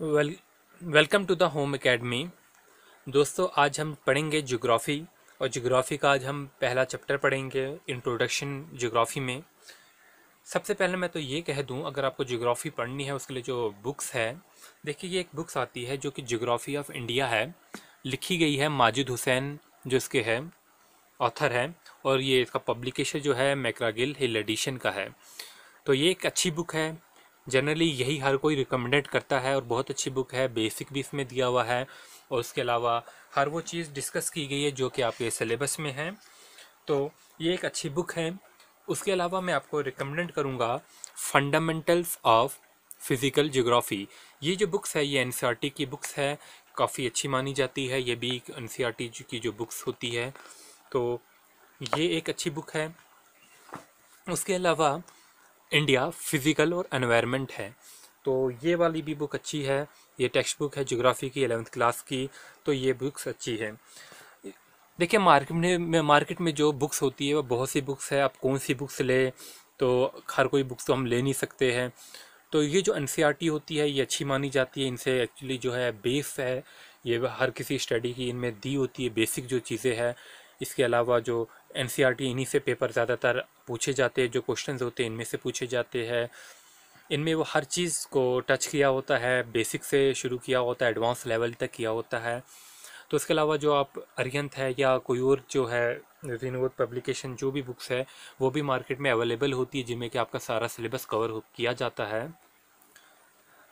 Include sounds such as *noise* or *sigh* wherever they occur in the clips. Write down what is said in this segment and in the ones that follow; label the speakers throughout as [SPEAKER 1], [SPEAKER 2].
[SPEAKER 1] Well, welcome to the home academy. दोस्तों, आज हम पढ़ेंगे ज्योग्राफ़ी, और ज्योग्राफ़ी का आज हम पहला चैप्टर पढ़ेंगे इंट्रोडक्शन ज्योग्राफ़ी में। सबसे पहले मैं तो ये कह दूँ, अगर आपको ज्योग्राफ़ी पढ़नी है, उसके लिए जो बुक्स है, देखिए ये एक बुक्स आती है जो कि ज्योग्राफ़ी ऑफ़ इंडिया है। लिखी गई है माजिद हुसैन, जो इसके है ऑथर है, और ये इसका पब्लिकेशन जो है मैक्रागिल हिल एडिशन का है। तो ये एक अच्छी बुक है जनरली यही हर कोई रिकमेंडेड करता है और बहुत अच्छी बुक है। बेसिक भी इसमें दिया हुआ है और उसके अलावा हर वो चीज़ डिस्कस की गई है जो कि आपके सिलेबस में है। तो ये एक अच्छी बुक है। उसके अलावा मैं आपको रिकमेंड करूँगा फंडामेंटल्स ऑफ़ फ़िज़िकल जोग्राफ़ी ये जो बुक्स है, ये एन e की बुक्स है। काफ़ी अच्छी मानी जाती है। ये भी एन e की जो बुक्स होती है। तो ये एक अच्छी बुक है। उसके अलावा इंडिया फ़िज़िकल और एनवायरनमेंट है। तो ये वाली भी बुक अच्छी है। ये टेक्स्ट बुक है जोग्राफ़ी की एलेवंथ क्लास की तो ये बुक्स अच्छी है। देखिए मार्केट में मार्केट में जो बुक्स होती है वह बहुत सी बुक्स है। आप कौन सी बुक्स ले तो हर कोई बुक्स तो हम ले नहीं सकते हैं। तो ये जो एन e होती है, ये अच्छी मानी जाती है। इनसे एक्चुअली जो है बेस है, ये हर किसी स्टडी की इनमें दी होती है। बेसिक जो चीज़ें हैं इसके अलावा जो एन e इन्हीं से पेपर ज़्यादातर पूछे जाते हैं, जो क्वेश्चंस होते हैं, इनमें से पूछे जाते हैं। इनमें वो हर चीज़ को टच किया होता है बेसिक से शुरू किया होता है एडवांस लेवल तक किया होता है। तो इसके अलावा जो आप अरियंत है या कोई और जो है विनोद पब्लिकेशन जो भी बुक्स है, वो भी मार्केट में अवेलेबल होती है, जिनमें कि आपका सारा सिलेबस कवर किया जाता है।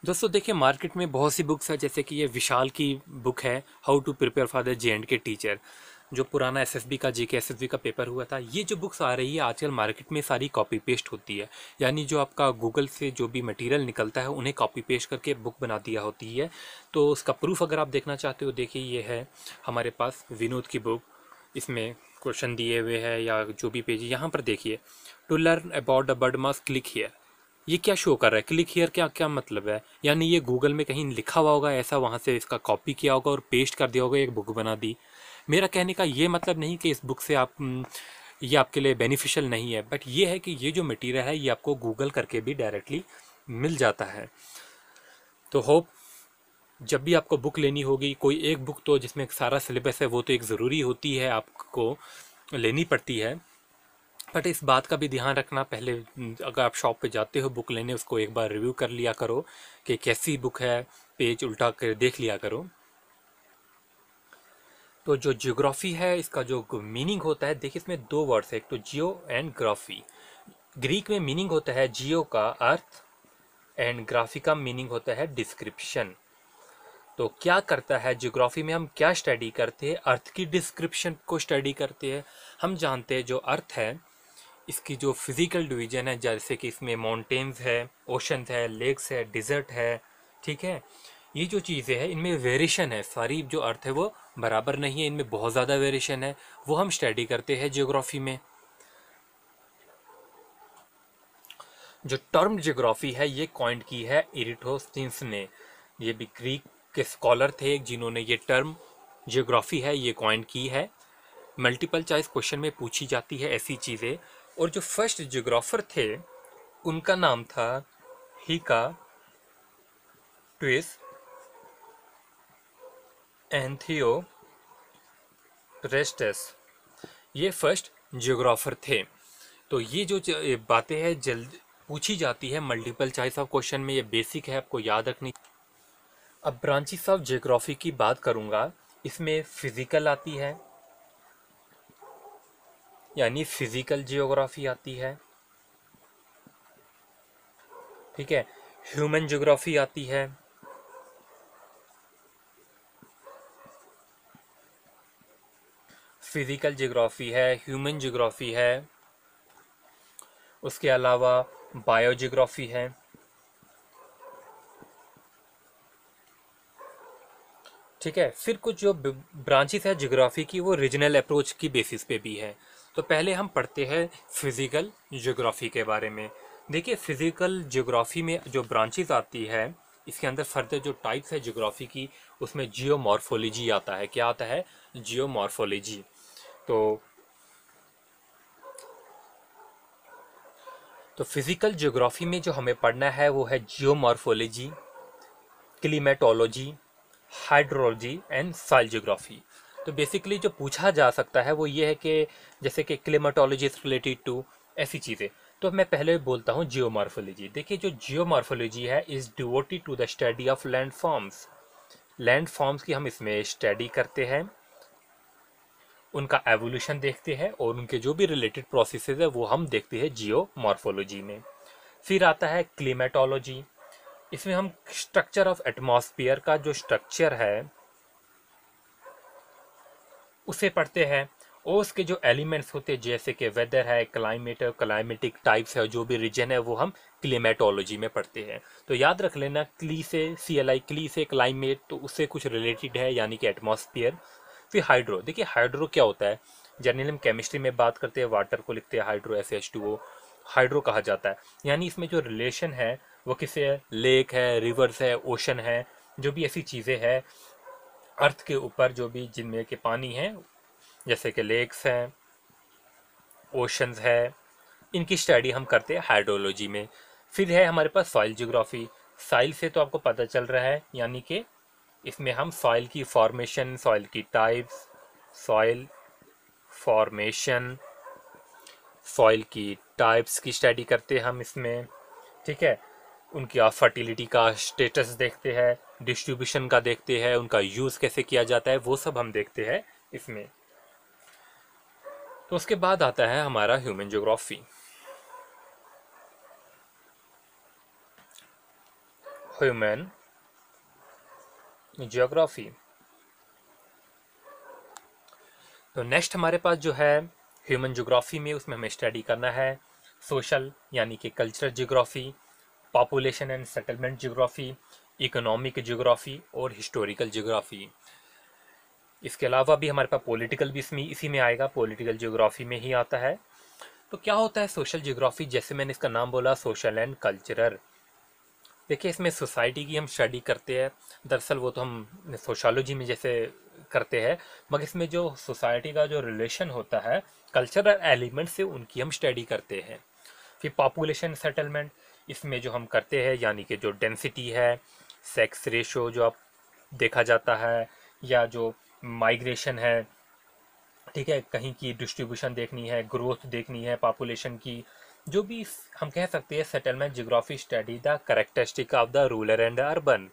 [SPEAKER 1] दोस्तों, देखिए मार्केट में बहुत सी बुक्स है, जैसे कि ये विशाल की बुक है how to prepare for the J and K teacher जो पुराना एसएसबी का जीके एसएसबी का पेपर हुआ था, ये जो बुक्स आ रही है, आजकल मार्केट में सारी कॉपी पेस्ट होती है। यानी जो आपका गूगल से जो भी मटेरियल निकलता है, उन्हें कॉपी पेस्ट करके बुक बना दिया होती है। तो उसका प्रूफ अगर आप देखना चाहते हो, देखिए, ये है हमारे पास विनोद की बुक इसमें क्वेश्चन दिए हुए हैं या जो भी पेज यहाँ पर देखिए to learn about the bird mass click here ये क्या शो कर रहा है? क्लिक हियर क्या क्या मतलब है? यानी ये गूगल में कहीं लिखा हुआ होगा, ऐसा वहाँ से इसका कॉपी किया होगा और पेस्ट कर दिया होगा, एक बुक बना दी। मेरा कहने का ये मतलब नहीं कि इस बुक से आप ये आपके लिए बेनिफिशियल नहीं है बट ये है कि ये जो मटीरियल है, ये आपको गूगल करके भी डायरेक्टली मिल जाता है। तो होप जब भी आपको बुक लेनी होगी, कोई एक बुक तो जिसमें सारा सिलेबस है, वो तो एक ज़रूरी होती है आपको लेनी पड़ती है। बट इस बात का भी ध्यान रखना, पहले अगर आप शॉप पे जाते हो बुक लेने, उसको एक बार रिव्यू कर लिया करो कि कैसी बुक है पेज उल्टा कर देख लिया करो। तो जो जियोग्राफी है, इसका जो मीनिंग होता है, देखिए इसमें दो वर्ड्स है, एक तो जियो एंड ग्राफी ग्रीक में मीनिंग होता है जियो का अर्थ एंड ग्राफी का मीनिंग होता है डिस्क्रिप्शन तो क्या करता है जियोग्राफी में, हम क्या स्टडी करते हैं? अर्थ की डिस्क्रिप्शन को स्टडी करते हैं। हम जानते हैं जो अर्थ है, इसकी जो फ़िज़िकल डिवीज़न है, जैसे कि इसमें माउंटेन्स है ओशंस है लेक्स है डिज़र्ट है, ठीक है? ये जो चीज़ें हैं, इनमें वेरिएशन है। सारी जो अर्थ है, वो बराबर नहीं है। इनमें बहुत ज़्यादा वेरिएशन है। वो हम स्टडी करते हैं जियोग्राफी में। जो टर्म जियोग्राफी है, ये कॉइंट की है इरिटोस्टिन्स ने। ये भी ग्रीक के स्कॉलर थे जिन्होंने ये टर्म जियोग्राफी है, ये कॉइंट की है। मल्टीपल चॉइस क्वेश्चन में पूछी जाती है ऐसी चीज़ें। और जो फ़र्स्ट जियोग्राफर थे, उनका नाम था हिका ट्विस एंथियो रेस्टस ये फ़र्स्ट जियोग्राफर थे। तो ये जो बातें हैं जल्द पूछी जाती है मल्टीपल चॉइस ऑफ़ क्वेश्चन में ये बेसिक है, आपको याद रखनी। अब ब्रांचेस ऑफ़ जियोग्राफी की बात करूँगा। इसमें फ़िज़िकल आती है, यानी फ़िज़िकल जियोग्राफी आती है। ठीक है? ह्यूमन जियोग्राफी आती है। फ़िज़िकल जोग्राफ़ी है ह्यूमन जोग्राफ़ी है, उसके अलावा बायोजियोग्राफी है। ठीक है, फिर कुछ जो ब्रांचेस है जोग्राफ़ी की, वो रीजनल अप्रोच की बेसिस पे भी है। तो पहले हम पढ़ते हैं फ़िज़िकल जोग्राफ़ी के बारे में। देखिए फ़िज़िकल जोग्राफ़ी में जो ब्रांचेस आती है, इसके अंदर फर्दर जो टाइप्स है जोग्राफ़ी की, उसमें जियोमॉर्फोलॉजी आता है। क्या आता है? जियोमॉर्फोलॉजी तो तो फ़िज़िकल ज्योग्राफी में जो हमें पढ़ना है वो है geomorphology climatology hydrology and soil geography तो बेसिकली जो पूछा जा सकता है वो ये है कि जैसे कि क्लीमेटोलॉजी इज़ रिलेटेड टू ऐसी चीज़ें। तो मैं पहले बोलता हूँ जियोमार्फोलॉजी देखिए जो जियोमार्फोलॉजी है is devoted to the study of land forms land forms की हम इसमें स्टडी करते हैं। उनका एवोल्यूशन देखते हैं और उनके जो भी रिलेटेड प्रोसेसेस है, वो हम देखते हैं जियो मॉर्फोलॉजी में। फिर आता है क्लीमेटोलॉजी इसमें हम स्ट्रक्चर ऑफ़ एटमॉस्फेयर का जो स्ट्रक्चर है, उसे पढ़ते हैं और उसके जो एलिमेंट्स होते हैं, जैसे कि वेदर है क्लाइमेट क्लाइमेटिक टाइप्स है, जो भी रीजन है, वो हम क्लीमेटोलॉजी में पढ़ते हैं। तो याद रख लेना क्ली से सी एल आई क्ली से क्लाइमेट तो उससे कुछ रिलेटेड है, यानी कि एटमॉस्फेयर फिर हाइड्रो देखिए हाइड्रो क्या होता है? जनरली हम केमिस्ट्री में बात करते हैं वाटर को लिखते हैं hydro S H two O hydro कहा जाता है। यानी इसमें जो रिलेशन है, वो किसे है? लेक है रिवर्स है ओशन है, जो भी ऐसी चीज़ें हैं अर्थ के ऊपर जो भी जिनमें के पानी है, जैसे कि लेक्स हैं ओशंस है, इनकी स्टडी हम करते हैं हाइड्रोलॉजी में। फिर है हमारे पास सॉइल जियोग्राफी साइल से तो आपको पता चल रहा है, यानी कि इसमें हम सॉइल की फॉर्मेशन सॉइल की टाइप्स सॉइल फॉर्मेशन सॉइल की टाइप्स की स्टडी करते हैं हम इसमें, ठीक है? उनकी आप फर्टिलिटी का स्टेटस देखते हैं डिस्ट्रीब्यूशन का देखते हैं, उनका यूज़ कैसे किया जाता है, वो सब हम देखते हैं इसमें। तो उसके बाद आता है हमारा ह्यूमन जोग्राफी ह्यूमन जियोग्राफी तो नेक्स्ट हमारे पास जो है ह्यूमन जोग्राफी में उसमें हमें स्टडी करना है। सोशल यानी कि cultural geography population and settlement geography economic geography और हिस्टोरिकल जियोग्राफी इसके अलावा भी हमारे पास पॉलिटिकल भी इसमें, इसी में आएगा। पॉलिटिकल जियोग्राफी में ही आता है। तो क्या होता है सोशल जियोग्राफी जैसे मैंने इसका नाम बोला सोशल एंड कल्चरल देखिए, इसमें सोसाइटी की हम स्टडी करते हैं। दरअसल वो तो हम सोशोलॉजी में जैसे करते हैं, मगर इसमें जो सोसाइटी का जो रिलेशन होता है, कल्चरल एलिमेंट से उनकी हम स्टडी करते हैं। फिर पॉपुलेशन सेटलमेंट, इसमें जो हम करते हैं, यानी कि जो डेंसिटी है, सेक्स रेशो जो आप देखा जाता है, या जो माइग्रेशन है, ठीक है, कहीं की डिस्ट्रीब्यूशन देखनी है, ग्रोथ देखनी है पॉपुलेशन की जो भी हम कह सकते हैं settlement geography study the characteristic of the rural and urban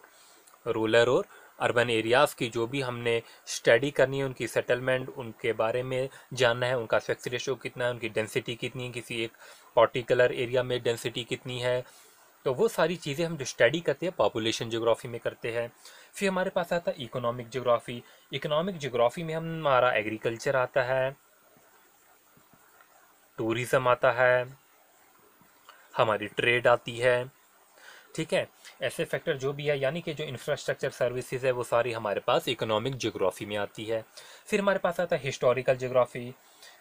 [SPEAKER 1] rural और अर्बन एरियाज़ की जो भी हमने स्टडी करनी है, उनकी सेटलमेंट उनके बारे में जानना है, उनका सेक्स रेशो कितना है, उनकी डेंसिटी कितनी है, किसी एक पर्टिकुलर एरिया में डेंसिटी कितनी है। तो वो सारी चीज़ें हम जो स्टडी करते हैं पॉपुलेशन जोग्राफी में करते हैं। फिर हमारे पास आता है इकोनॉमिक जोग्राफी इकोनॉमिक जोग्राफी में हमारा एग्रीकल्चर आता है टूरिज़्म आता है हमारी ट्रेड आती है। ठीक है? ऐसे फैक्टर जो भी है, यानी कि जो इंफ्रास्ट्रक्चर सर्विसेज़ है, वो सारी हमारे पास इकोनॉमिक जोग्राफी में आती है। फिर हमारे पास आता है हिस्टोरिकल जोग्राफी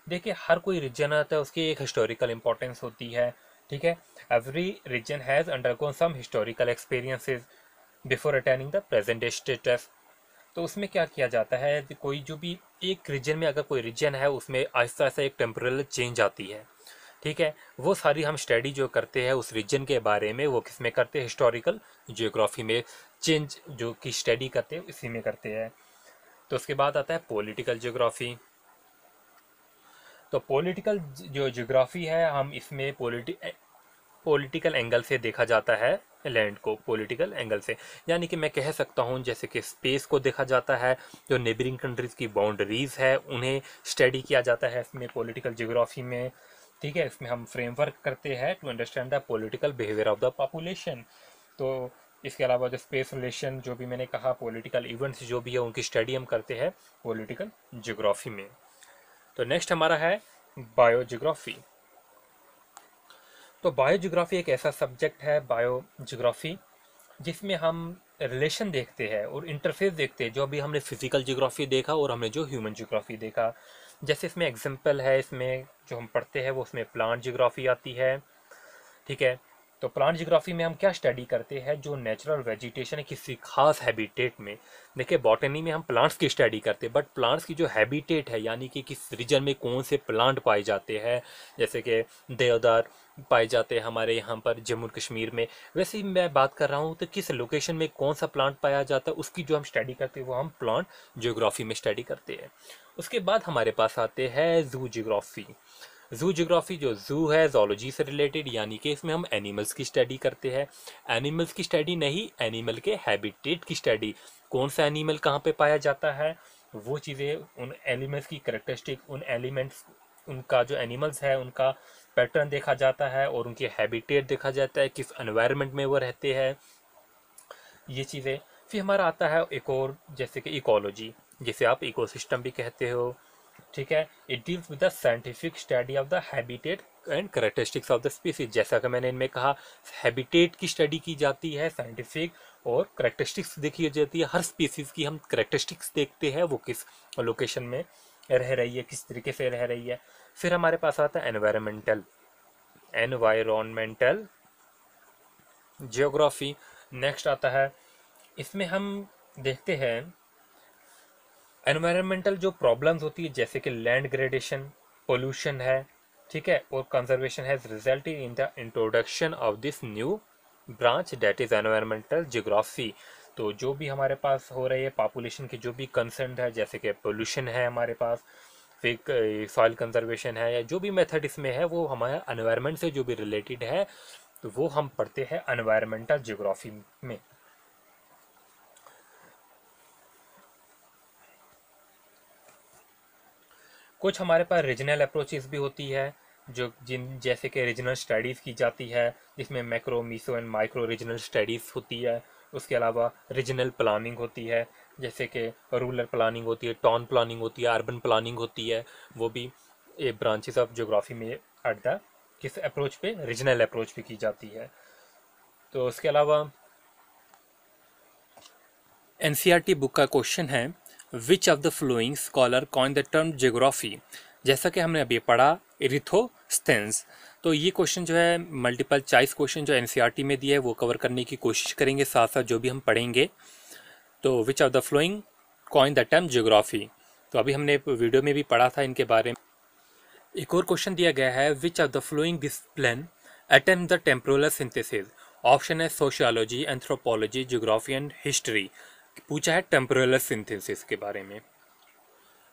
[SPEAKER 1] देखिए, हर कोई रीजन आता है, उसकी एक हिस्टोरिकल इंपॉर्टेंस होती है। ठीक है? Every region has undergone some historical experiences before attaining the present status तो उसमें क्या किया जाता है? कोई जो भी एक रीजन में अगर कोई रीजन है, उसमें आहिस्ता आहिस्ता एक टेम्परल चेंज आती है। ठीक है? वो सारी हम स्टडी जो करते हैं उस रीजन के बारे में, वो किसमें करते हैं? हिस्टोरिकल जियोग्राफी में चेंज जो कि स्टडी करते हैं, इसी में करते हैं। तो उसके बाद आता है पॉलिटिकल जियोग्राफी तो पॉलिटिकल जो जियोग्राफी है, हम इसमें पॉलिटि पॉलिटिकल एंगल से देखा जाता है लैंड को पॉलिटिकल एंगल से। यानी कि मैं कह सकता हूँ, जैसे कि स्पेस को देखा जाता है, जो नेबरिंग कंट्रीज़ की बाउंड्रीज़ है, उन्हें स्टडी किया जाता है इसमें पॉलिटिकल जियोग्राफी में। ठीक है, इसमें हम फ्रेमवर्क करते हैं to understand the political behaviour of the population तो इसके अलावा जो स्पेस रिलेशन जो भी मैंने कहा पॉलिटिकल इवेंट्स जो भी है, उनकी स्टडी हम करते हैं पॉलिटिकल जियोग्राफी में. तो नेक्स्ट हमारा है बायोजियोग्राफी तो बायोजियोग्राफी एक ऐसा सब्जेक्ट है बायोजियोग्राफी जिसमें हम रिलेशन देखते हैं और इंटरफेस देखते हैं, जो अभी हमने फ़िज़िकल जियोग्राफी देखा और हमने जो ह्यूमन जियोग्राफी देखा. जैसे इसमें एग्ज़ाम्पल है, इसमें जो हम पढ़ते हैं, वो उसमें प्लांट जियोग्राफी आती है, ठीक है? तो प्लांट जियोग्राफी में हम क्या स्टडी करते हैं, जो नेचुरल वेजिटेशन है, किसी खास हैबिटेट में। देखिए बॉटनी में हम प्लांट्स की स्टडी करते हैं बट प्लांट्स की जो हैबिटेट है, यानी कि किस रीजन में कौन से प्लांट पाए जाते हैं, जैसे कि देवदार पाए जाते हैं हमारे यहाँ पर जम्मू कश्मीर में। वैसे ही मैं बात कर रहा हूँ तो किस लोकेशन में कौन सा प्लांट पाया जाता है, उसकी जो हम स्टडी करते हैं, वो हम प्लांट जियोग्राफी में स्टडी करते हैं। उसके बाद हमारे पास आते हैं जू जियोग्राफी। जू जियोग्राफी जो जू है, जोलॉजी से रिलेटेड, यानी कि इसमें हम एनिमल्स की स्टडी करते हैं। एनिमल्स की स्टडी नहीं, एनिमल के हैबिटेट की स्टडी। कौन सा एनिमल कहाँ पे पाया जाता है? वो चीज़ें, उन एलिमेंट्स की करेक्टरिस्टिक, उन एलिमेंट्स, उनका जो एनिमल्स है, उनका पैटर्न देखा जाता है और उनकी हैबिटेट देखा जाता है, किस एनवायरनमेंट में वो रहते हैं। ये चीज़ें। फिर हमारा आता है एक और, जैसे कि इकोलॉजी। जिसे आप इकोसिस्टम भी कहते हो, ठीक है? It deals with the scientific study of the habitat and characteristics of the species जैसा कि मैंने इनमें कहा हैबिटेट की स्टडी की जाती है साइंटिफिक और करेक्टरिस्टिक्स देखी जाती है। हर स्पीसीज की हम करेक्टरिस्टिक्स देखते हैं, वो किस लोकेशन में रह रही है, किस तरीके से रह रही है। फिर हमारे पास आता है एनवायरमेंटल एनवायरमेंटल जियोग्राफी नेक्स्ट आता है, इसमें हम देखते हैं एनवायरमेंटल जो प्रॉब्लम्स होती है, जैसे कि लैंड ग्रेडेशन पोल्यूशन है, ठीक है, और conservation has result in the introduction of this new branch that is environmental geography तो जो भी हमारे पास हो रही है पॉपुलेशन की जो भी कंसर्न है, जैसे कि पोल्यूशन है हमारे पास फिर सॉइल कंजर्वेशन है, या जो भी मेथड इसमें है, वो हमारे एनवायरनमेंट से जो भी रिलेटेड है तो वो हम पढ़ते हैं एनवायरमेंटल जियोग्राफी में। कुछ हमारे पास रीजनल अप्रोचेस भी होती है, जो जिन, जैसे कि रीजनल स्टडीज़ की जाती है, जिसमें macro meso and micro regional studies होती है। उसके अलावा रीजनल प्लानिंग होती है, जैसे कि रूरल प्लानिंग होती है टाउन प्लानिंग होती है अर्बन प्लानिंग होती है, वो भी ए ब्रांचेस ऑफ़ जोग्राफी में एट द किस अप्रोच पे? रीजनल अप्रोच पे की जाती है। तो उसके अलावा एन बुक का क्वेश्चन है which of the following scholar coin the term geography जैसा कि हमने अभी पढ़ा इरिथोस्थेंस तो ये क्वेश्चन जो है मल्टीपल चॉइस क्वेश्चन जो एन e में दिया है वो कवर करने की कोशिश करेंगे साथ साथ जो भी हम पढ़ेंगे। तो which of the following coin the term geography तो अभी हमने वीडियो में भी पढ़ा था इनके बारे में। एक और क्वेश्चन दिया गया है which of the following discipline attempt the temporal synthesis option है sociology anthropology geography and history पूछा है टेम्पोरल सिंथेसिस के बारे में।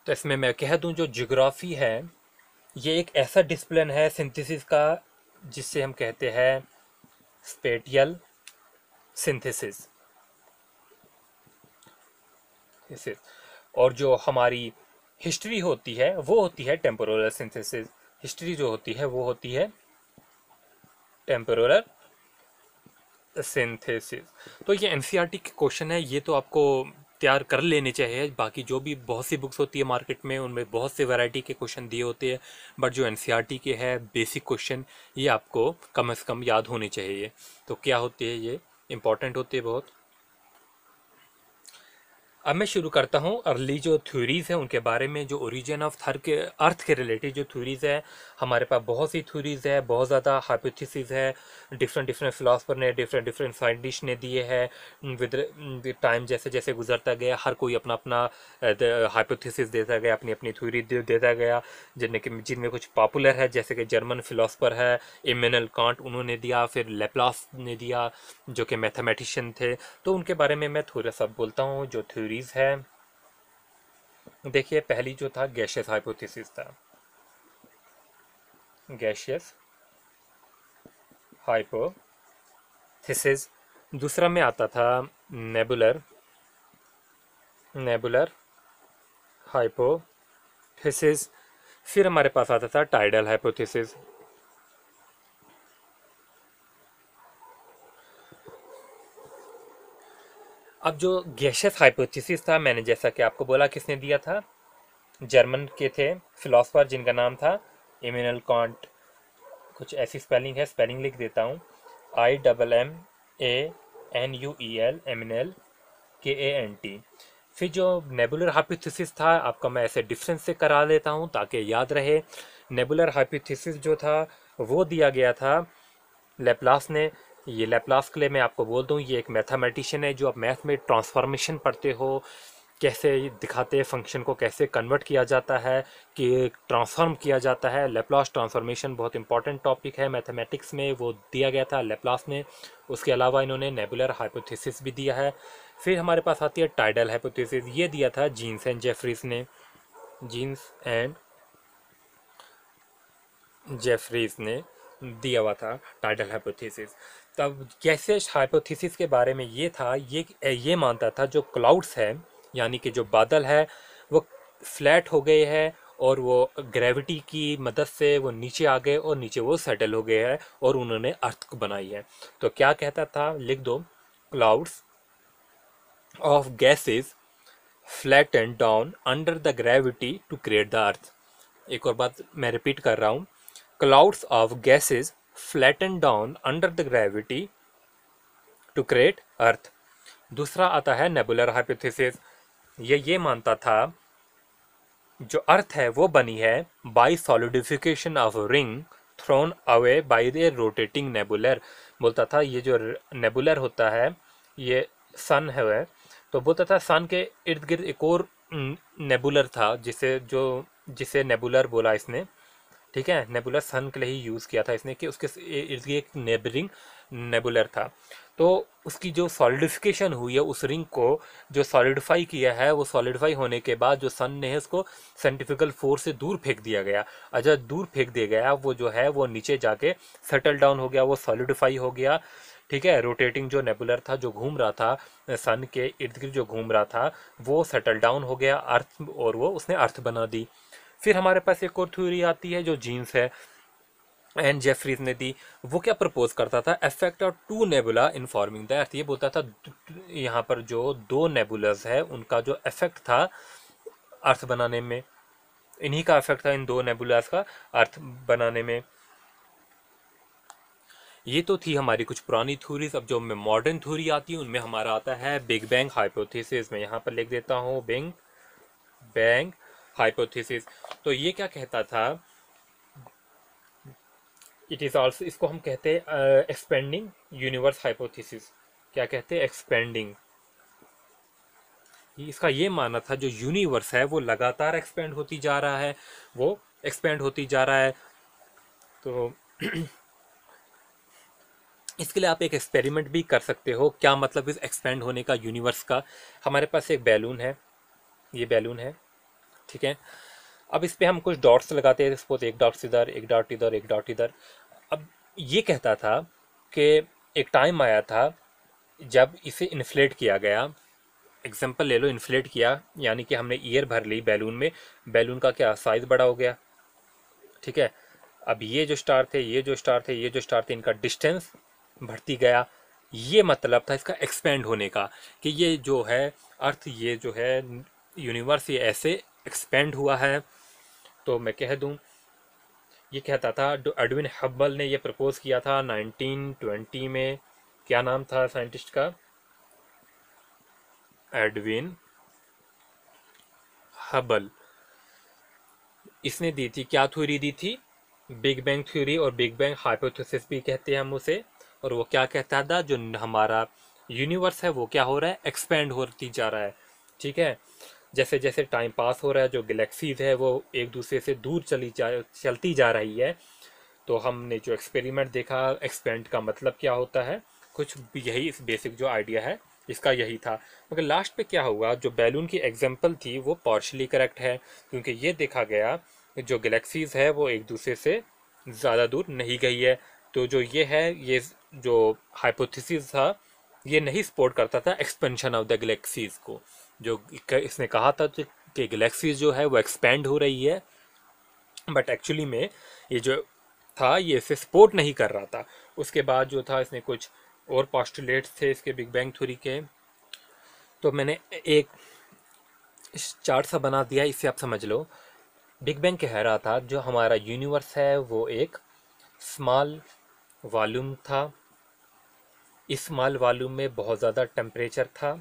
[SPEAKER 1] तो इसमें मैं कह दूँ, जो जोग्राफ़ी है, ये एक ऐसा डिसिप्लिन है सिंथेसिस का जिससे हम कहते हैं स्पेटियल सिंथेसिस और जो हमारी हिस्ट्री होती है, वो होती है टेम्पोरल सिंथेसिस हिस्ट्री जो होती है, वो होती है टेम्पोरल सिंथेसिस तो ये एन e के क्वेश्चन है, ये तो आपको तैयार कर लेने चाहिए। बाकी जो भी बहुत सी बुक्स होती है मार्केट में, उनमें बहुत से वैरायटी के क्वेश्चन दिए होते हैं। बट जो एन e के है बेसिक क्वेश्चन ये आपको कम से कम याद होने चाहिए। तो क्या होती है ये? इंपॉर्टेंट होती है बहुत। अब मैं शुरू करता हूँ। अर्ली जो थ्योरीज़ हैं, उनके बारे में जो ओरिजिन ऑफ़ थर के अर्थ के रिलेटेड जो थ्योरीज़ है, हमारे पास बहुत सी थ्योरीज़ है, बहुत ज़्यादा हाइपोथेसिस है। डिफरेंट डिफरेंट फिलासफर ने डिफरेंट डिफरेंट साइंटिस्ट ने दिए हैं। विद टाइम जैसे जैसे गुजरता गया, हर कोई अपना अपना हाइपोथेसिस देता गया, अपनी अपनी थ्योरी देता गया। जिनमें कि, जिनमें कुछ पॉपुलर है, जैसे कि जर्मन फिलासफर है इमेनल कांट उन्होंने दिया, फिर लेप्लास ने दिया, जो कि मैथमेटिशियन थे। तो उनके बारे में मैं थोड़ा सा बोलता हूँ, जो थ्योरी थ्योरीज है। देखिए, पहली जो था गैशियस हाइपोथेसिस था। गैशियस हाइपोथेसिस दूसरा में आता था नेबुलर नेबुलर हाइपोथेसिस फिर हमारे पास आता था टाइडल हाइपोथेसिस अब जो गैशियस हाइपोथेसिस था, मैंने जैसा कि आपको बोला किसने दिया था? जर्मन के थे फिलोसफर जिनका नाम था इमिनल कॉन्ट कुछ ऐसी स्पेलिंग है स्पेलिंग लिख देता हूँ। I double M A N U E L M L K A N T फिर जो नेबुलर हाइपोथेसिस था, आपका मैं ऐसे डिफरेंस से करा देता हूँ ताकि याद रहे। नेबुलर हाइपोथेसिस जो था, वो दिया गया था लेप्लास ने ये लेप्लास के लिए मैं आपको बोल दूँ, ये एक मैथमेटिशियन है जो आप मैथ में ट्रांसफॉर्मेशन पढ़ते हो, कैसे दिखाते हैं फ़ंक्शन को, कैसे कन्वर्ट किया जाता है, कि ट्रांसफॉर्म किया जाता है। लेप्लास ट्रांसफॉर्मेशन बहुत इंपॉर्टेंट टॉपिक है मैथमेटिक्स में, वो दिया गया था लेप्लास ने। उसके अलावा इन्होंने नेबुलर हाइपोथेसिस भी दिया है। फिर हमारे पास आती है टाइडल हाइपोथेसिस ये दिया था जीन्स एंड जेफरीज ने। जीन्स एंड जेफरीज ने दिया हुआ था टाइडल हाइपोथेसिस तब कैसे हाइपोथेसिस के बारे में ये था, ये ये मानता था जो क्लाउड्स है, यानी कि जो बादल है, वो फ्लैट हो गए हैं और वो ग्रेविटी की मदद से वो नीचे आ गए और नीचे वो सेटल हो गए हैं और उन्होंने अर्थ बनाई है। तो क्या कहता था? लिख दो। Clouds of gases and down under the gravity to create the earth एक और बात मैं रिपीट कर रहा हूँ। Clouds of gases flatten down under the gravity to create earth दूसरा आता है नेबुलर हाइपोथेसिस ये ये मानता था, जो अर्थ है, वो बनी है by solidification of ring thrown away by the rotating nebular बोलता था, ये जो नेबुलर होता है, ये सन है तो बोलता था सन के इर्द गिर्द एक और नेबुलर था, जिसे, जो, जिसे नेबुलर बोला इसने। ठीक है नेबुलर सन के लिए ही यूज़ किया था इसने कि उसके इर्द एक नेबरिंग नेबुलर था। तो उसकी जो सॉलिडिफिकेशन हुई है उस रिंग को, जो सॉलिडिफाई किया है, वो सॉलिडिफाई होने के बाद जो सन ने है उसको साइंटिफिकल फोर्स से दूर फेंक दिया गया। अगर दूर फेंक दिया गया, वो जो है, वो नीचे जाके सेटल डाउन हो गया, वो सॉलिडिफाई हो गया। ठीक है रोटेटिंग जो नेबुलर था, जो घूम रहा था सन के इर्द गिर्द जो घूम रहा था, वो सेटल डाउन हो गया अर्थ और वो उसने अर्थ बना दी। फिर हमारे पास एक और थ्योरी आती है जो जीन्स है। एंड जेफरीज ने दी। वो क्या प्रपोज करता था? Effect of two nebula in forming the earth ये बोलता था, यहाँ पर जो दो नेबुलस है, उनका जो इफ़ेक्ट था अर्थ बनाने में। इन्हीं का इफ़ेक्ट था इन दो नेबुलास का अर्थ बनाने में। ये तो थी हमारी कुछ पुरानी थ्योरीज अब जो मॉडर्न थ्योरी आती है, उनमें हमारा आता है बिग बैंग हाइपोथेसिस मैं यहाँ पर लिख देता हूँ बिग बैंग हाइपोथेसिस तो ये क्या कहता था? इट इज़ ऑल्सो इसको हम कहते हैं एक्सपेंडिंग यूनिवर्स हाइपोथेसिस क्या कहते हैं? एक्सपेंडिंग इसका ये मानना था, जो यूनिवर्स है, वो लगातार एक्सपेंड होती जा रहा है, वो एक्सपेंड होती जा रहा है। तो *clears throat* इसके लिए आप एक एक्सपेरिमेंट भी कर सकते हो, क्या मतलब इस एक्सपेंड होने का यूनिवर्स का। हमारे पास एक बैलून है, ये बैलून है। ठीक है? अब इस पर हम कुछ डॉट्स लगाते हैं सपोज़ एक डॉट इधर, एक डॉट इधर, एक डॉट इधर। अब ये कहता था कि एक टाइम आया था जब इसे इन्फ्लेट किया गया। एग्जांपल ले लो इन्फ्लेट किया, यानी कि हमने ईयर भर ली बैलून में। बैलून का क्या साइज़ बड़ा हो गया? ठीक है? अब ये जो स्टार थे, ये जो स्टार थे, ये जो स्टार थे, इनका डिस्टेंस बढ़ती गया। ये मतलब था इसका एक्सपेंड होने का कि ये जो है, अर्थ ये जो है यूनिवर्स ये ऐसे एक्सपेंड हुआ है तो मैं कह दूँ, ये कहता था एडविन हब्बल ने ये प्रपोज किया था 1920 में, क्या नाम था साइंटिस्ट का? एडविन हबल इसने दी थी, क्या थ्योरी दी थी? बिग बैंग थ्योरी और बिग बैंग हाइपोथेसिस भी कहते हैं हम उसे, और वो क्या कहता था, जो हमारा यूनिवर्स है, वो क्या हो रहा है एक्सपेंड होती जा रहा है, ठीक है? जैसे जैसे टाइम पास हो रहा है, जो गलेक्सीज है, वो एक दूसरे से दूर चली जा, चलती जा रही है। तो हमने जो एक्सपेरिमेंट देखा एक्सपेंड का मतलब क्या होता है? कुछ यही इस बेसिक जो आइडिया है, इसका यही था। मगर लास्ट पे क्या हुआ? जो बैलून की एग्ज़ाम्पल थी, वो पार्शली करेक्ट है, क्योंकि ये देखा गया जो गलेक्सीज है, वो एक दूसरे से ज़्यादा दूर नहीं गई है। तो जो ये है, ये जो हाइपोथेसिस था, ये नहीं सपोर्ट करता था एक्सपेंशन ऑफ़ द गलेक्सीज को। जो इसने कहा था कि गलेक्सीज जो है वो एक्सपेंड हो रही है। बट एक्चुअली में ये जो था, ये इसे सपोर्ट नहीं कर रहा था। उसके बाद जो था, इसने कुछ और पॉस्टुलेट्स थे इसके बिग बैंग थ्योरी के। तो मैंने एक चार्ट सा बना दिया इससे आप समझ लो। बिग बैंग कह रहा था, जो हमारा यूनिवर्स है, वो एक स्मॉल वॉल्यूम था। इस स्मॉल वॉल्यूम में बहुत ज़्यादा टेम्परेचर था।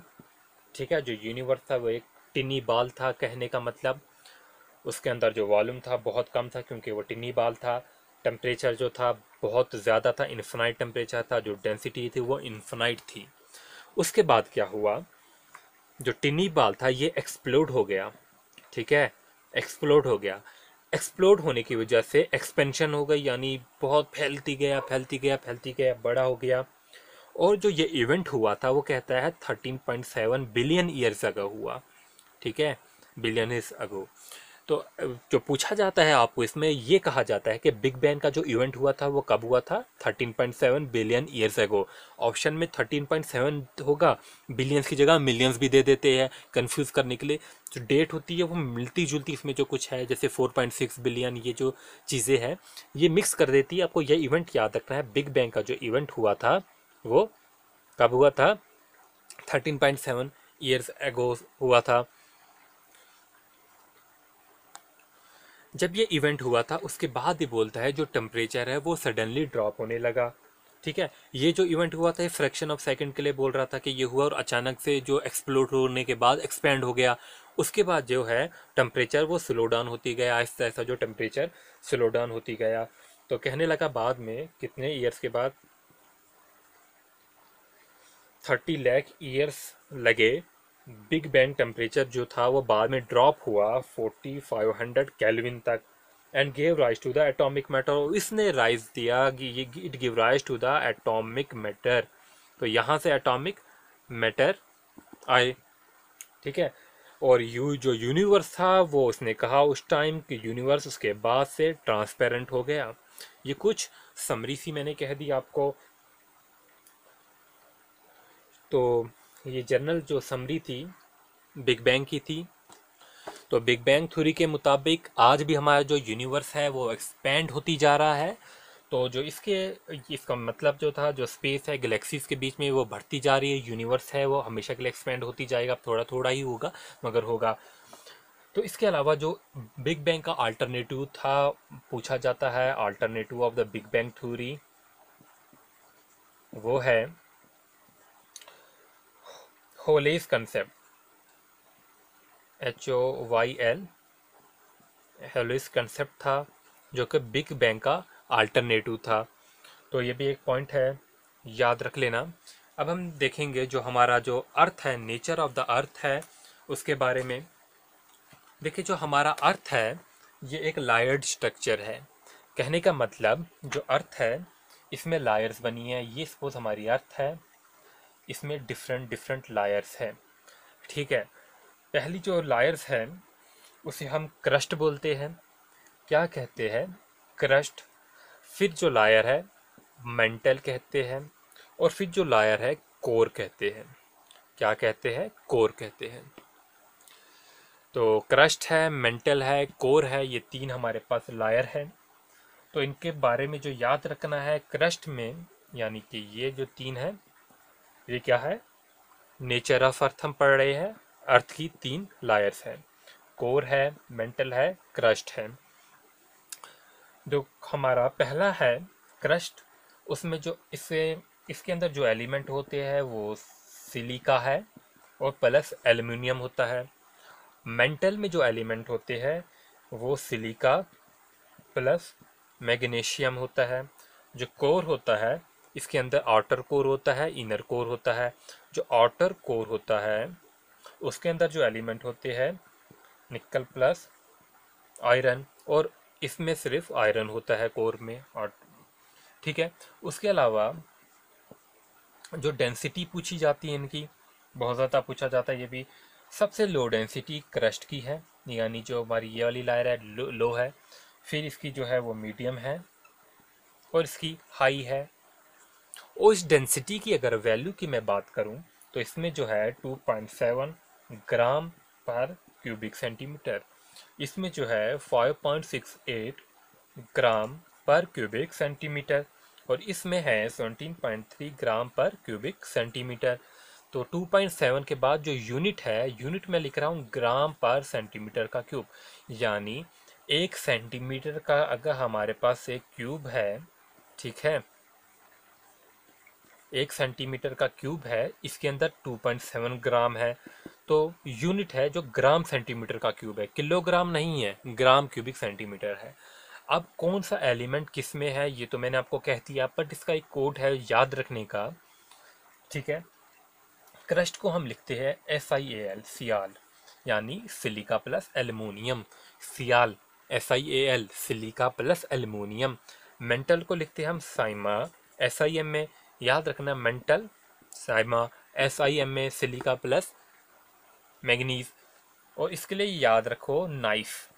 [SPEAKER 1] ठीक है, जो यूनिवर्स था वो एक टिनी बाल था कहने का मतलब। उसके अंदर जो वॉल्यूम था बहुत कम था क्योंकि वो टिनी बाल था। टेम्परेचर जो था बहुत ज़्यादा था इन्फिनाइट टेम्परेचर था, जो डेंसिटी थी वो इन्फिनाइट थी। उसके बाद क्या हुआ? जो टिनी बाल था ये एक्सप्लोड हो गया। ठीक है एक्सप्लोड हो गया। एक्सप्लोड होने की वजह से एक्सपेंशन हो गई, यानी बहुत फैलती गया फैलती गया फैलती गया, बड़ा हो गया। और जो ये इवेंट हुआ था, वो कहता है 13.7 बिलियन ईयर्स अगो हुआ। ठीक है? बिलियन ईयर्स अगो तो जो पूछा जाता है आपको, इसमें ये कहा जाता है कि बिग बैंग का जो इवेंट हुआ था, वो कब हुआ था? 13.7 बिलियन ईयर्स एगो ऑप्शन में 13.7 होगा। बिलियंस की जगह मिलियंस भी दे देते हैं कंफ्यूज करने के लिए। जो डेट होती है, वो मिलती जुलती इसमें जो कुछ है, जैसे 4.6 बिलियन ये जो चीज़ें हैं, ये मिक्स कर देती है। आपको यह इवेंट याद रखना है। बिग बैंग का जो इवेंट हुआ था वो कब हुआ था? Thirteen point seven years ago हुआ था। जब ये इवेंट हुआ था, उसके बाद ही बोलता है जो टेम्परेचर है, वो सडनली ड्रॉप होने लगा। ठीक है? ये जो इवेंट हुआ था, ये फ्रैक्शन ऑफ़ सेकंड के लिए बोल रहा था कि ये हुआ और अचानक से जो एक्सप्लोड होने के बाद एक्सपेंड हो गया। उसके बाद जो है टेम्परेचर वो स्लो डाउन होती गया। आहिस्ता आहिस्ता जो टेम्परेचर स्लो डाउन होती गया। तो कहने लगा बाद में कितने ईयर्स के बाद? थर्टी लैख ईयर्स लगे। बिग बैंग टेम्परेचर जो था, वो बाद में ड्रॉप हुआ फोर्टी फाइव हंड्रेड कैलविन तक and gave rise to the atomic matter इसने राइज दिया कि ये it give rise to the atomic matter तो यहाँ से एटॉमिक मैटर आए। ठीक है? और यू, जो यूनिवर्स था, वो उसने कहा उस टाइम कि यूनिवर्स उसके बाद से ट्रांसपेरेंट हो गया। ये कुछ समरी सी मैंने कह दी आपको। तो ये जनरल जो समरी थी, बिग बैंग की थी। तो बिग बैंग थ्योरी के मुताबिक आज भी हमारा जो यूनिवर्स है, वो एक्सपेंड होती जा रहा है। तो जो इसके, इसका मतलब जो था, जो स्पेस है गैलेक्सीज के बीच में वो बढ़ती जा रही है यूनिवर्स है, वो हमेशा के लिए एक्सपेंड होती जाएगा थोड़ा थोड़ा ही होगा, मगर होगा। तो इसके अलावा जो बिग बैंग का अल्टरनेटिव था, पूछा जाता है alternative of the big bang theory वो है Hoyle's concept H O Y L Hoyle's concept था, जो कि बिग बैंग का अल्टरनेटिव था। तो ये भी एक पॉइंट है, याद रख लेना। अब हम देखेंगे जो हमारा जो अर्थ है नेचर ऑफ़ द अर्थ है, उसके बारे में। देखिए, जो हमारा अर्थ है, ये एक लायर्ड स्ट्रक्चर है। कहने का मतलब जो अर्थ है, इसमें लायर्स बनी है, ये सपोज़ हमारी अर्थ है। इसमें डिफरेंट डिफरेंट लायर्स हैं। ठीक है? पहली जो लायर्स है, उसे हम क्रस्ट बोलते हैं। क्या कहते हैं? क्रस्ट फिर जो लायर है मेंटल कहते हैं और फिर जो लायर है कोर कहते हैं। क्या कहते हैं? कोर कहते हैं। तो क्रस्ट है मेंटल है कोर है, ये तीन हमारे पास लायर है। तो इनके बारे में जो याद रखना है क्रस्ट में, यानी कि ये जो तीन है ये क्या है? नेचर ऑफ़ अर्थ हम पढ़ रहे हैं। अर्थ की तीन लायर्स हैं। कोर है मेंटल है क्रस्ट है। जो हमारा पहला है क्रस्ट उसमें जो इससे इसके अंदर जो एलिमेंट होते हैं, वो सिलिका है और प्लस एल्युमिनियम होता है। मेंटल में जो एलिमेंट होते हैं, वो सिलिका प्लस मैग्नीशियम होता है। जो कोर होता है इसके अंदर आउटर कोर होता है इनर कोर होता है। जो आउटर कोर होता है उसके अंदर जो एलिमेंट होते हैं निकल प्लस आयरन और इसमें सिर्फ़ आयरन होता है कोर में और ठीक है। उसके अलावा जो डेंसिटी पूछी जाती है इनकी बहुत ज़्यादा पूछा जाता है ये भी सबसे लो डेंसिटी क्रस्ट की है यानी जो हमारी ये वाली लायर है लो, लो है। फिर इसकी जो है वो मीडियम है और इसकी हाई है। और इस डेंसिटी की अगर वैल्यू की मैं बात करूँ तो इसमें जो है 2.7 ग्राम पर क्यूबिक सेंटीमीटर इसमें जो है 5.68 ग्राम पर क्यूबिक सेंटीमीटर और इसमें है 17.3 ग्राम पर क्यूबिक सेंटीमीटर तो 2.7 के बाद जो यूनिट है यूनिट में लिख रहा हूँ ग्राम पर सेंटीमीटर का क्यूब यानी एक सेंटीमीटर का अगर हमारे पास एक क्यूब है, ठीक है एक सेंटीमीटर का क्यूब है, इसके अंदर 2.7 ग्राम है। तो यूनिट है जो ग्राम सेंटीमीटर का क्यूब है, किलोग्राम नहीं है, ग्राम क्यूबिक सेंटीमीटर है। अब कौन सा एलिमेंट किसमें है, ये तो मैंने आपको कह दिया बट इसका एक कोड है याद रखने का, ठीक है? क्रस्ट को हम लिखते हैं S I A L sial, यानी silica plus aluminium. Sial S I A L silica plus aluminium. Mantle को लिखते हैं हम साइमा एस आई एम में। याद रखना mantle, sima S I M A silica plus, manganese, और इसके लिए याद रखो नाइफ।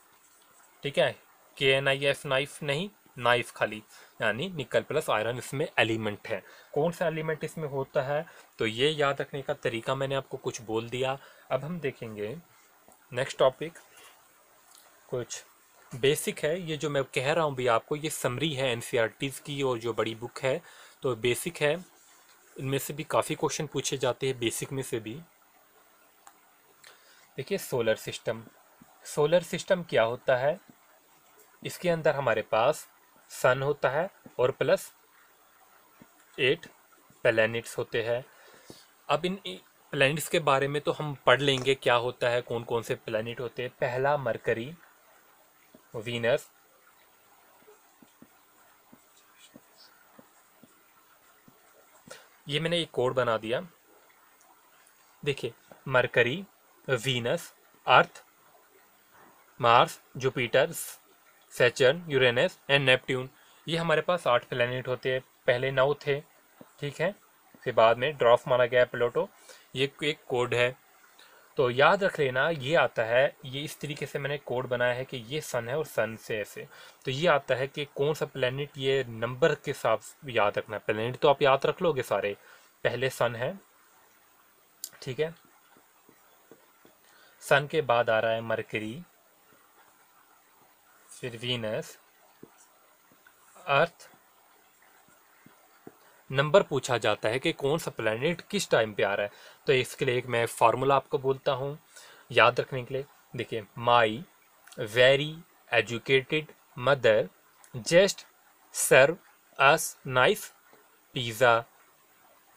[SPEAKER 1] ठीक है? K N I F knife नहीं, नाइफ खाली। यानी निकल प्लस आयरन इसमें एलिमेंट है। कौन सा एलिमेंट इसमें होता है? तो ये याद रखने का तरीका मैंने आपको कुछ बोल दिया। अब हम देखेंगे नेक्स्ट टॉपिक कुछ बेसिक है। ये जो मैं कह रहा हूँ भी आपको ये समरी है एन की और जो बड़ी बुक है। तो बेसिक है। इनमें से भी काफ़ी क्वेश्चन पूछे जाते हैं बेसिक में से भी। देखिए सोलर सिस्टम सोलर सिस्टम क्या होता है? इसके अंदर हमारे पास सन होता है और प्लस एट प्लैनेट्स होते हैं। अब इन प्लैनेट्स के बारे में तो हम पढ़ लेंगे क्या होता है कौन कौन से प्लैनेट होते हैं। पहला मरकरी वीनस ये मैंने एक कोड बना दिया। देखिए, Mercury, Venus, Earth, Mars Jupiter Saturn Uranus, and Neptune. ये हमारे पास आठ प्लानट होते हैं। पहले नौ थे, ठीक है? फिर बाद में ड्रॉफ माना गया प्लोटो। ये एक कोड है। तो याद रख लेना, ये आता है, ये इस तरीके से मैंने कोड बनाया है कि ये सन है और सन से ऐसे। तो ये आता है कि कौन सा प्लेनेट ये नंबर के साथ याद रखना है। प्लेनेट तो आप याद रख लोगे सारे। पहले सन है, ठीक है? सन के बाद आ रहा है मरकरी फिर वीनस अर्थ नंबर पूछा जाता है कि कौन सा प्लेनेट किस टाइम पे आ रहा है। तो इसके लिए एक मैं फार्मूला आपको बोलता हूँ। याद रखने के लिए, देखिए my very educated mother just serve us knife pizza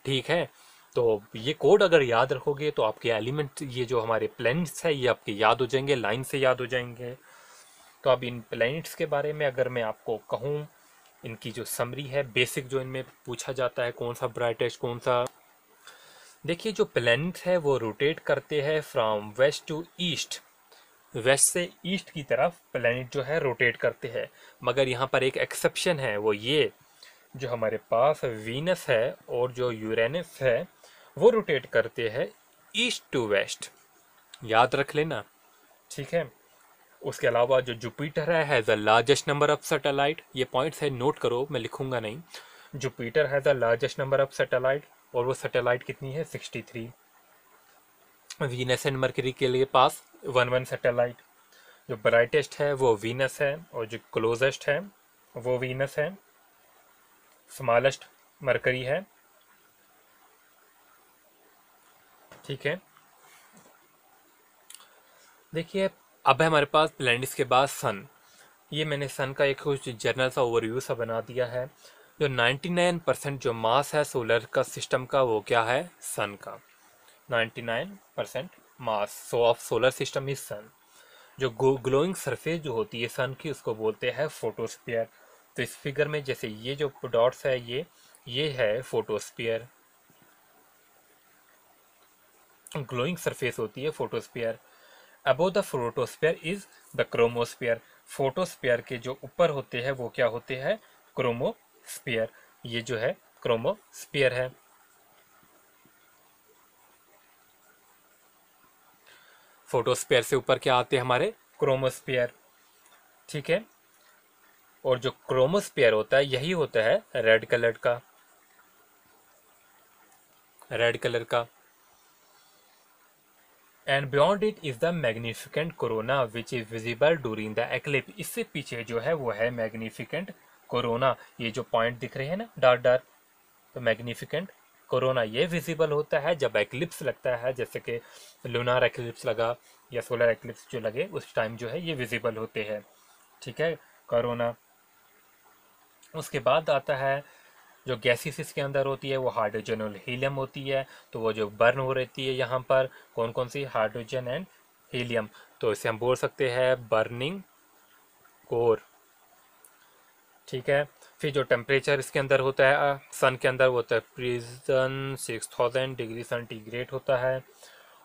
[SPEAKER 1] ठीक है? तो ये कोड अगर याद रखोगे तो आपके एलिमेंट ये जो हमारे प्लैनेट्स है, ये आपके याद हो जाएँगे लाइन से याद हो जाएँगे। तो अब इन प्लैनेट्स के बारे में अगर मैं आपको कहूँ, इनकी जो समरी है बेसिक जो इनमें पूछा जाता है, कौन सा ब्राइटेस्ट कौन सा देखिए, जो प्लैनेट है, वो रोटेट करते हैं from west to east west से ईस्ट की तरफ़ प्लैनेट जो है, रोटेट करते हैं। मगर यहाँ पर एक एक्सेप्शन है, वो ये, जो हमारे पास वीनस है और जो यूरेनस है, वो रोटेट करते हैं ईस्ट टू वेस्ट याद रख लेना, ठीक है? उसके अलावा जो जुपिटर है has the largest number of satellite ये पॉइंट्स है नोट करो, मैं लिखूँगा नहीं। Jupiter has the largest number of satellite और वो सैटेलाइट कितनी है? Sixty three. Venus and Mercury के लिए पास वन वन सैटेलाइट। जो ब्राइटेस्ट है, वो वीनस है और जो क्लोजेस्ट है, वो वीनस है। स्मॉलेस्ट मरकरी है। ठीक है। देखिए, अब है हमारे प्लान प्लैनेट्स के बाद सन। ये मैंने सन का एक कुछ जर्नल सा ओवरव्यू सा बना दिया है। जो 99 परसेंट जो मास है सोलर का सिस्टम का, वो क्या है? सन का। 99 percent mass so of solar system is sun जो ग्लोइंग सरफेस जो होती है सन की, उसको बोलते हैं फोटोस्पियर तो इस फिगर में जैसे ये जो डॉट्स है, ये ये है फोटोस्पियर ग्लोइंग सरफेस होती है photosphere above the photosphere is the chromosphere photosphere के जो ऊपर होते हैं, वो क्या होते हैं? क्रोमोस्पियर ये जो है क्रोमोस्पियर है। फोटोस्पियर से ऊपर क्या आते हैं हमारे? क्रोमोस्पियर ठीक है? और जो क्रोमोस्पियर होता है, यही होता है रेड कलर का। रेड कलर का। And beyond it is the magnificent corona which is visible during the eclipse इससे पीछे जो है, वो है मैग्निफिकेंट कोरोना, ये जो पॉइंट दिख रहे हैं ना, डार्क डार्क तो मैग्निफिकेंट कोरोना ये विजिबल होता है जब एक्लिप्स लगता है, जैसे कि लूनार एक्लिप्स लगा या सोलर एक्लिप्स जो लगे, उस टाइम जो है ये विजिबल होते हैं। ठीक है? कोरोना। उसके बाद आता है, जो गैसेस इसके अंदर होती है, वो हाइड्रोजन और हीलियम होती है तो वो जो बर्न हो रहती है यहाँ पर कौन कौन सी? हाइड्रोजन एंड हीलियम तो इसे हम बोल सकते हैं बर्निंग कोर ठीक है। फिर जो टेम्परेचर इसके अंदर होता है सन के अंदर वो होता है प्रिजन सिक्स थाउज़ेंड डिग्री सेंटीग्रेड होता है।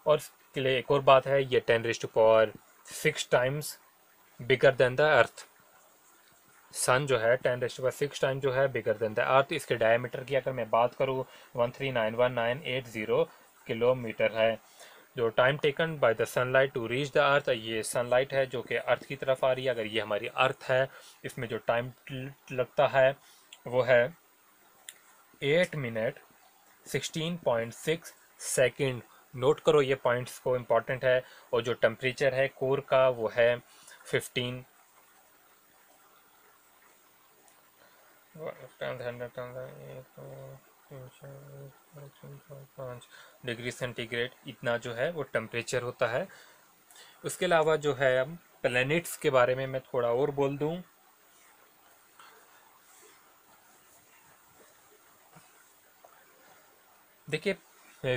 [SPEAKER 1] और इसके लिए एक और बात है, ये ten raised power six times bigger than the earth sun जो है ten raised power six time जो है बिगर देन द अर्थ इसके डायमीटर की अगर मैं बात करूँ one three nine one nine eight zero kilometre है। जो time taken by the sunlight to reach the earth ये सनलाइट है जो कि अर्थ की तरफ़ आ रही है। अगर ये हमारी अर्थ है, इसमें जो टाइम लगता है, वो है eight minute sixteen point six second note करो, ये पॉइंट्स को इंपॉर्टेंट है और जो टेम्परेचर है कोर का, वो है फिफ्टीन डिग्री सेंटीग्रेड इतना जो है वो टेम्परेचर होता है। उसके अलावा जो है अब प्लैनेट्स के बारे में मैं थोड़ा और बोल दूँ। देखिए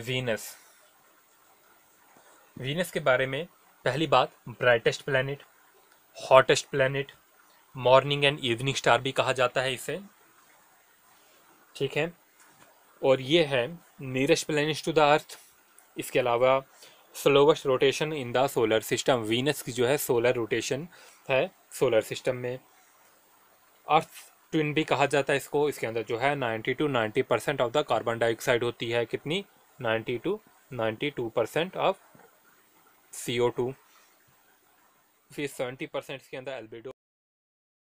[SPEAKER 1] वीनस वीनस के बारे में पहली बात brightest planet hottest planet morning and evening star भी कहा जाता है इसे। ठीक है? और ये है nearest planet to the earth इसके अलावा slowest rotation in the solar system Venus की जो है सोलर रोटेशन है सोलर सिस्टम में. अर्थ ट्विन भी कहा जाता है इसको. इसके अंदर जो है 90 to 90 percent of the carbon dioxide होती है. कितनी? 90 to 92 percent of C O two फिर सेवेंटी परसेंट इसके अंदर एल्बिडो